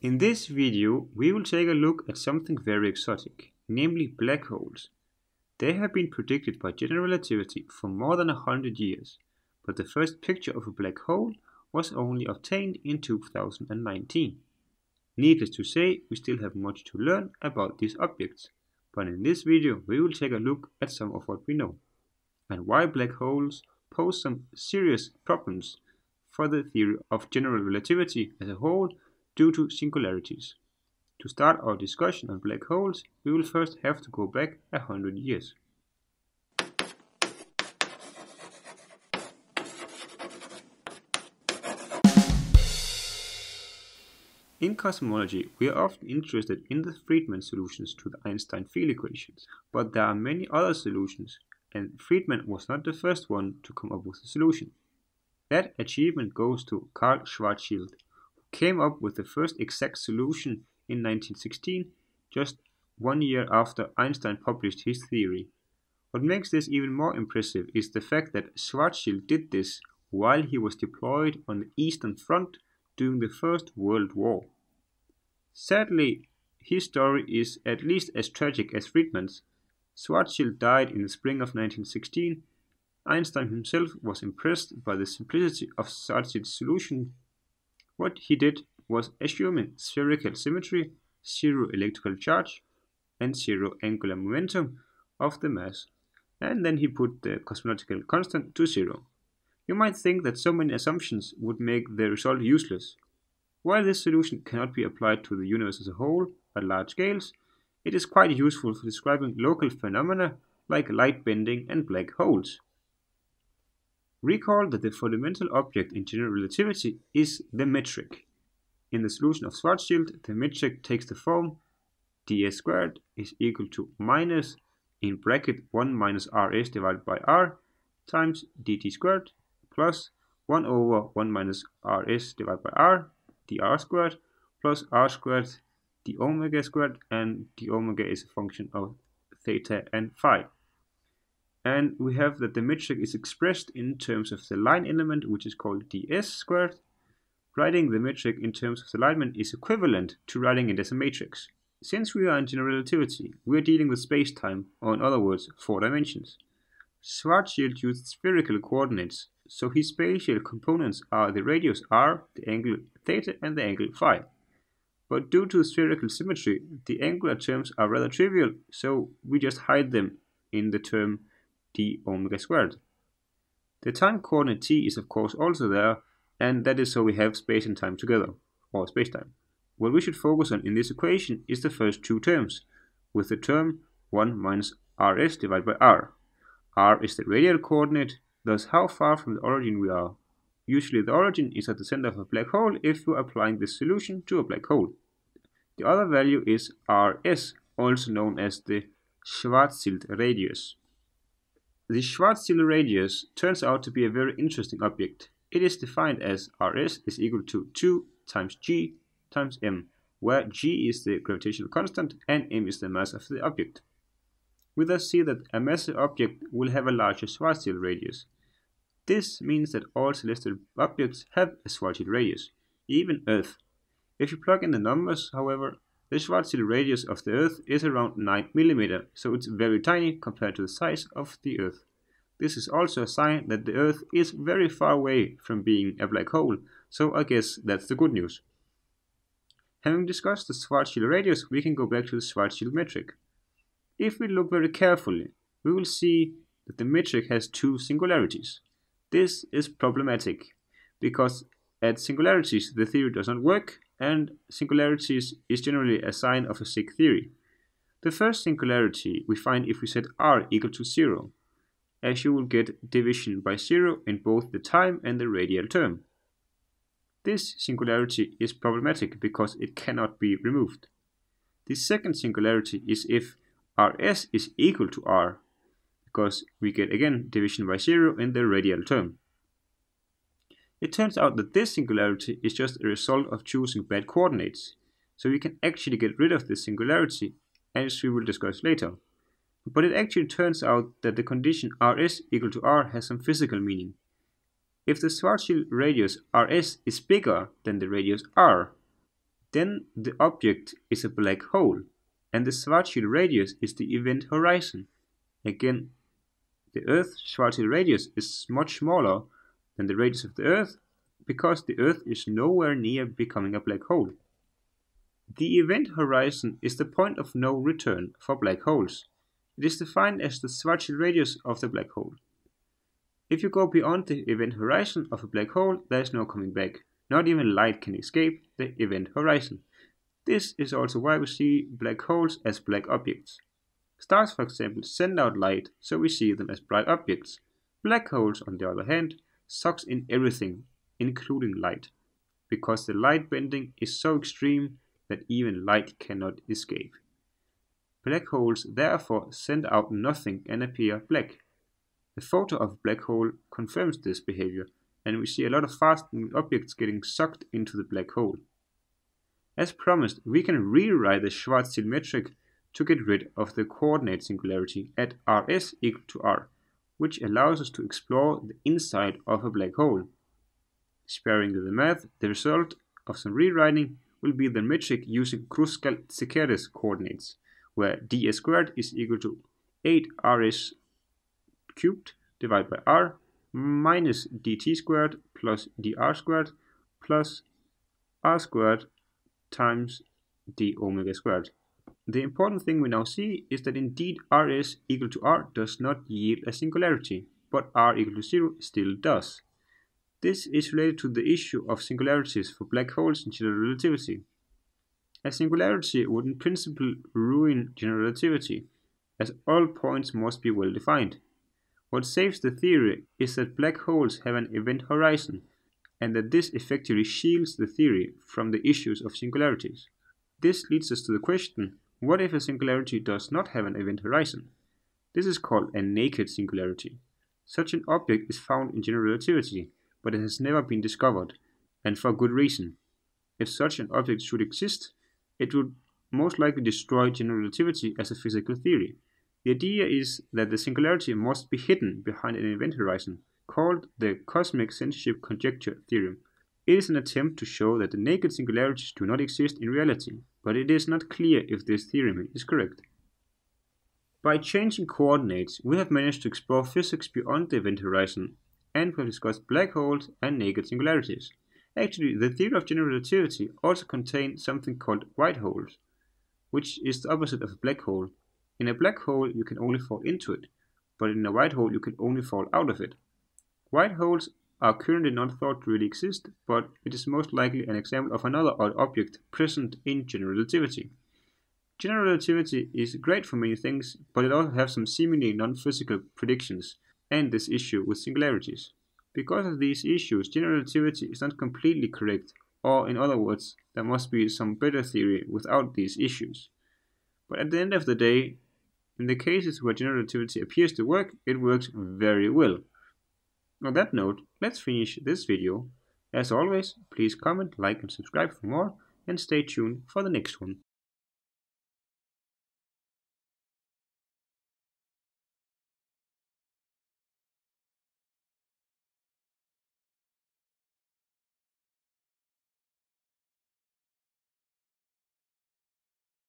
In this video, we will take a look at something very exotic, namely black holes. They have been predicted by general relativity for more than a hundred years, but the first picture of a black hole was only obtained in 2019. Needless to say, we still have much to learn about these objects, but in this video we will take a look at some of what we know, and why black holes pose some serious problems for the theory of general relativity as a whole due to singularities. To start our discussion on black holes, we will first have to go back a hundred years. In cosmology, we are often interested in the Friedmann solutions to the Einstein field equations, but there are many other solutions, and Friedmann was not the first one to come up with a solution. That achievement goes to Karl Schwarzschild, came up with the first exact solution in 1916, just one year after Einstein published his theory. What makes this even more impressive is the fact that Schwarzschild did this while he was deployed on the Eastern Front during the First World War. Sadly, his story is at least as tragic as Friedmann's. Schwarzschild died in the spring of 1916. Einstein himself was impressed by the simplicity of Schwarzschild's solution what he did was assuming spherical symmetry, zero electrical charge, and zero angular momentum of the mass, and then he put the cosmological constant to zero. You might think that so many assumptions would make the result useless. While this solution cannot be applied to the universe as a whole at large scales, it is quite useful for describing local phenomena like light bending and black holes. Recall that the fundamental object in general relativity is the metric. In the solution of Schwarzschild, the metric takes the form ds squared is equal to minus in bracket 1 minus rs divided by r times dt squared plus 1 over 1 minus rs divided by r dr squared plus r squared d omega squared and d omega is a function of theta and phi and we have that the metric is expressed in terms of the line element which is called ds squared. Writing the metric in terms of the line element is equivalent to writing it as a matrix. Since we are in general relativity, we are dealing with space-time, or in other words, four dimensions. Schwarzschild used spherical coordinates, so his spatial components are the radius r, the angle theta, and the angle phi. But due to spherical symmetry, the angular terms are rather trivial, so we just hide them in the term omega squared. The time coordinate t is of course also there, and that is so we have space and time together, or spacetime. What we should focus on in this equation is the first two terms, with the term 1 minus rs divided by r. r is the radial coordinate, thus how far from the origin we are. Usually the origin is at the center of a black hole if you are applying this solution to a black hole. The other value is rs, also known as the Schwarzschild radius. The Schwarzschild radius turns out to be a very interesting object. It is defined as Rs is equal to 2 times g times m, where g is the gravitational constant and m is the mass of the object. We thus see that a massive object will have a larger Schwarzschild radius. This means that all celestial objects have a Schwarzschild radius, even Earth. If you plug in the numbers, however, the Schwarzschild radius of the Earth is around 9 mm, so it's very tiny compared to the size of the Earth. This is also a sign that the Earth is very far away from being a black hole, so I guess that's the good news. Having discussed the Schwarzschild radius, we can go back to the Schwarzschild metric. If we look very carefully, we will see that the metric has two singularities. This is problematic, because at singularities the theory does not work and singularities is generally a sign of a sick theory. The first singularity we find if we set r equal to 0, as you will get division by 0 in both the time and the radial term. This singularity is problematic because it cannot be removed. The second singularity is if rs is equal to r, because we get again division by 0 in the radial term. It turns out that this singularity is just a result of choosing bad coordinates, so we can actually get rid of this singularity, as we will discuss later. But it actually turns out that the condition rs equal to r has some physical meaning. If the Schwarzschild radius rs is bigger than the radius r, then the object is a black hole, and the Schwarzschild radius is the event horizon. Again, the Earth's Schwarzschild radius is much smaller than the radius of the Earth because the Earth is nowhere near becoming a black hole. The event horizon is the point of no return for black holes. It is defined as the Schwarzschild radius of the black hole. If you go beyond the event horizon of a black hole, there is no coming back. Not even light can escape the event horizon. This is also why we see black holes as black objects. Stars, for example, send out light, so we see them as bright objects. Black holes, on the other hand, sucks in everything, including light, because the light bending is so extreme that even light cannot escape. Black holes therefore send out nothing and appear black. The photo of a black hole confirms this behavior, and we see a lot of fast-moving objects getting sucked into the black hole. As promised, we can rewrite the Schwarzschild metric to get rid of the coordinate singularity at rs equal to r, which allows us to explore the inside of a black hole. Sparing the math, the result of some rewriting will be the metric using Kruskal-Szekeres coordinates, where ds squared is equal to 8rs cubed divided by r minus dt squared plus dr squared plus r squared times d omega squared. The important thing we now see is that indeed rs equal to r does not yield a singularity, but r equal to 0 still does. This is related to the issue of singularities for black holes in general relativity. A singularity would in principle ruin general relativity, as all points must be well defined. What saves the theory is that black holes have an event horizon, and that this effectively shields the theory from the issues of singularities. This leads us to the question, what if a singularity does not have an event horizon? This is called a naked singularity. Such an object is found in general relativity, but it has never been discovered, and for good reason. If such an object should exist, it would most likely destroy general relativity as a physical theory. The idea is that the singularity must be hidden behind an event horizon, called the cosmic censorship conjecture theorem. It is an attempt to show that the naked singularities do not exist in reality, but it is not clear if this theorem is correct. By changing coordinates, we have managed to explore physics beyond the event horizon, and we have discussed black holes and naked singularities. Actually, the theory of general relativity also contains something called white holes, which is the opposite of a black hole, in a black hole, you can only fall into it, but in a white hole, you can only fall out of it. White holes are currently not thought to really exist, but it is most likely an example of another odd object present in general relativity. General relativity is great for many things, but it also has some seemingly non-physical predictions, and this issue with singularities. Because of these issues, general relativity is not completely correct, or in other words, there must be some better theory without these issues. But at the end of the day, in the cases where general relativity appears to work, it works very well. On that note, let's finish this video. As always, please comment, like and subscribe for more, and stay tuned for the next one.